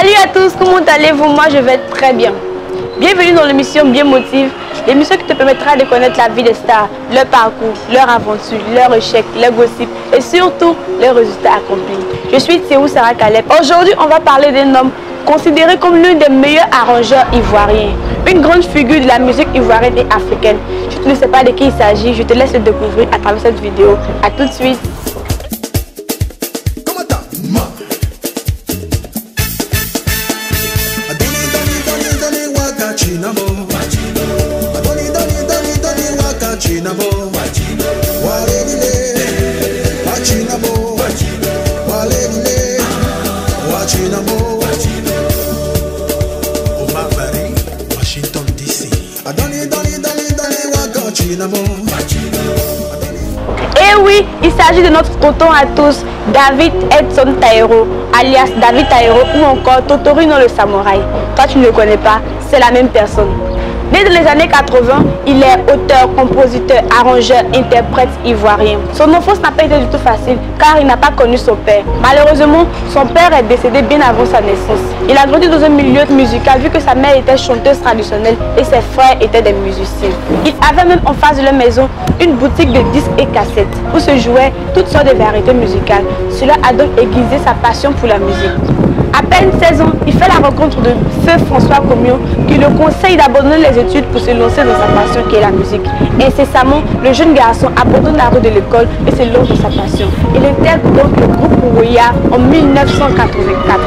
Salut à tous, comment allez-vous? Moi je vais très bien. Bienvenue dans l'émission Bien Motive, l'émission qui te permettra de connaître la vie des stars, leur parcours, leur aventure, leurs échecs, leurs gossip et surtout leurs résultats accomplis. Je suis Théo Sarah Caleb. Aujourd'hui, on va parler d'un homme considéré comme l'un des meilleurs arrangeurs ivoiriens, une grande figure de la musique ivoirienne et africaine. Je ne sais pas de qui il s'agit, je te laisse le découvrir à travers cette vidéo. A tout de suite. Et eh oui, il s'agit de notre tonton à tous, David Edson Taero, alias David Taero ou encore Totorino le samouraï. Toi, tu ne le connais pas, c'est la même personne. Dans les années 80, il est auteur, compositeur, arrangeur, interprète ivoirien. Son enfance n'a pas été du tout facile car il n'a pas connu son père. Malheureusement, son père est décédé bien avant sa naissance. Il a grandi dans un milieu musical vu que sa mère était chanteuse traditionnelle et ses frères étaient des musiciens. Il avait même en face de leur maison une boutique de disques et cassettes où se jouaient toutes sortes de variétés musicales. Cela a donc aiguisé sa passion pour la musique. À peine 16 ans, il fait la rencontre de Feu François Comio qui le conseille d'abandonner les études pour se lancer dans sa passion qui est la musique. Incessamment, le jeune garçon abandonne la rue de l'école et se lance dans sa passion. Il intègre donc le groupe En 1984.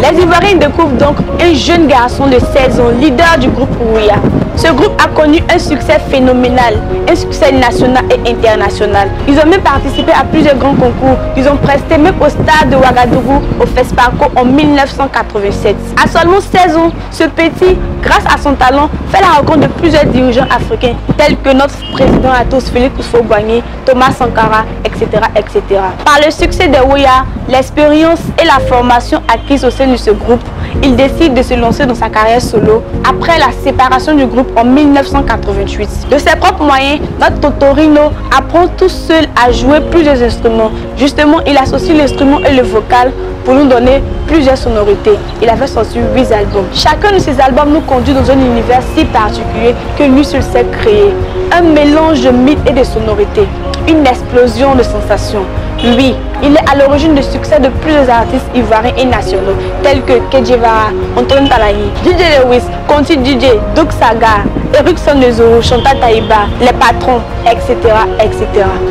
Les Ivoiriens découvrent donc un jeune garçon de 16 ans, leader du groupe Ouya. Ce groupe a connu un succès phénoménal, un succès national et international. Ils ont même participé à plusieurs grands concours. Ils ont presté même au stade de Ouagadougou au FESPACO en 1987. À seulement 16 ans, ce petit, grâce à son talent, fait la rencontre de plusieurs dirigeants africains tels que notre président Atos Philippe Ousfo-Boigny, Thomas Sankara, etc., etc. Par le succès de Ouya, l'expérience et la formation acquise au sein de ce groupe, il décide de se lancer dans sa carrière solo après la séparation du groupe en 1988. De ses propres moyens, notre Totorino apprend tout seul à jouer plusieurs instruments. Justement, il associe l'instrument et le vocal pour nous donner plusieurs sonorités. Il avait sorti 8 albums. Chacun de ces albums nous conduit dans un univers si particulier que lui seul sait créer. Un mélange de mythes et de sonorités. Une explosion de sensations. Lui, il est à l'origine du succès de plusieurs artistes ivoiriens et nationaux, tels que Kedjevara, Antoine Talahi, DJ Lewis, Conti DJ, Doug Saga, Eric Sondezoro, Chantal Taïba, Les Patrons, etc., etc.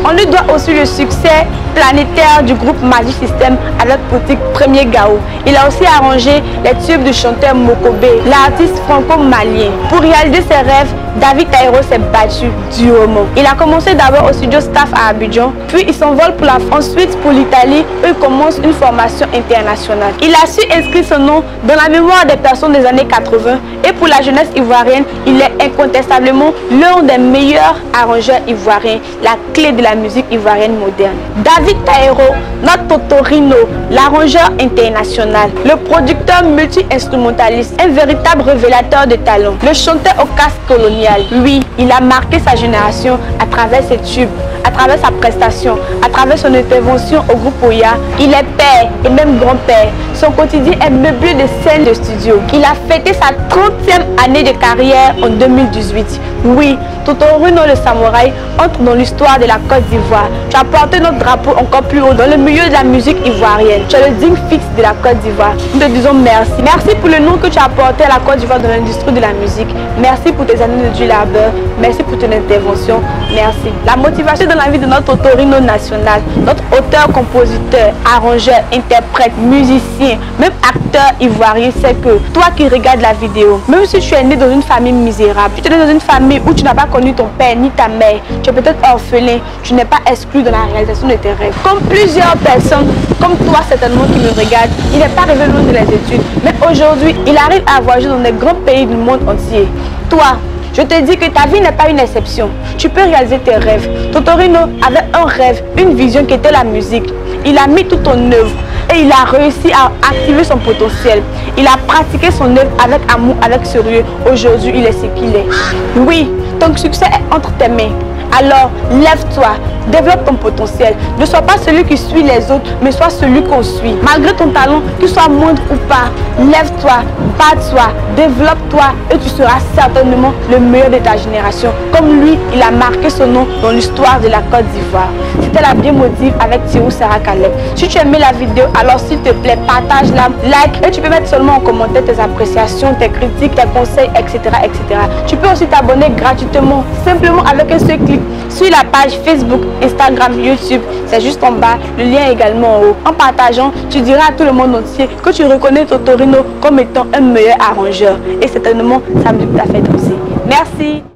On lui doit aussi le succès planétaire du groupe Magic System avec boutique Premier Gao. Il a aussi arrangé les tubes du chanteur Mokobe, l'artiste franco-malien. Pour réaliser ses rêves, David Taïro s'est battu durement. Il a commencé d'abord au studio staff à Abidjan, puis il s'envole pour la France, ensuite pour l'Italie, où il commence une formation internationale. Il a su inscrire son nom dans la mémoire des personnes des années 80 et pour la jeunesse ivoirienne, il est incontestablement l'un des meilleurs arrangeurs ivoiriens, la clé de la musique ivoirienne moderne. David Taero, notre Totorino, l'arrangeur international, le producteur multi-instrumentaliste, un véritable révélateur de talent, le chanteur au casque colonial. Oui, il a marqué sa génération à travers ses tubes, à travers sa prestation, à travers son intervention au groupe Oya. Il est père et même grand-père. Son quotidien est meublé de scènes de studio. Il a fêté sa 30e année de carrière en 2018. Oui, Totoruno le samouraï entre dans l'histoire de la Côte d'Ivoire. Tu as porté notre drapeau encore plus haut dans le milieu de la musique ivoirienne. Tu es le digne fixe de la Côte d'Ivoire. Nous te disons merci. Merci pour le nom que tu as apporté à la Côte d'Ivoire dans l'industrie de la musique. Merci pour tes années de du labeur. Merci pour ton intervention. Merci. La motivation dans la vie de notre Totorino national, notre auteur, compositeur, arrangeur, interprète, musicien, même acteur ivoirien, c'est que toi qui regardes la vidéo, même si tu es né dans une famille misérable, tu es né dans une famille où tu n'as pas connu ton père ni ta mère, tu es peut-être orphelin, tu n'es pas exclu dans la réalisation de tes rêves. Comme plusieurs personnes, comme toi certainement qui me regardent, il n'est pas arrivé loin de les études, mais aujourd'hui, il arrive à voyager dans les grands pays du monde entier. Toi, je te dis que ta vie n'est pas une exception. Tu peux réaliser tes rêves. Totorino avait un rêve, une vision qui était la musique. Il a mis tout en œuvre et il a réussi à activer son potentiel. Il a pratiqué son œuvre avec amour, avec sérieux. Aujourd'hui, il est ce qu'il est. Oui, ton succès est entre tes mains. Alors, lève-toi, développe ton potentiel. Ne sois pas celui qui suit les autres, mais sois celui qu'on suit. Malgré ton talent, qu'il soit moindre ou pas, lève-toi, bats-toi, développe-toi et tu seras certainement le meilleur de ta génération. Comme lui, il a marqué son nom dans l'histoire de la Côte d'Ivoire. C'était la bien motive avec Thierry Sarah Caleb. Si tu aimé la vidéo, alors s'il te plaît, partage-la, like et tu peux mettre seulement en commentaire tes appréciations, tes critiques, tes conseils, etc. etc. Tu peux aussi t'abonner gratuitement, simplement avec un seul clic sur la page Facebook, Instagram, YouTube. C'est juste en bas, le lien est également en haut. En partageant, tu diras à tout le monde entier que tu reconnais Totorino comme étant un meilleur arrangeur. Et certainement, ça me fait aussi. Merci.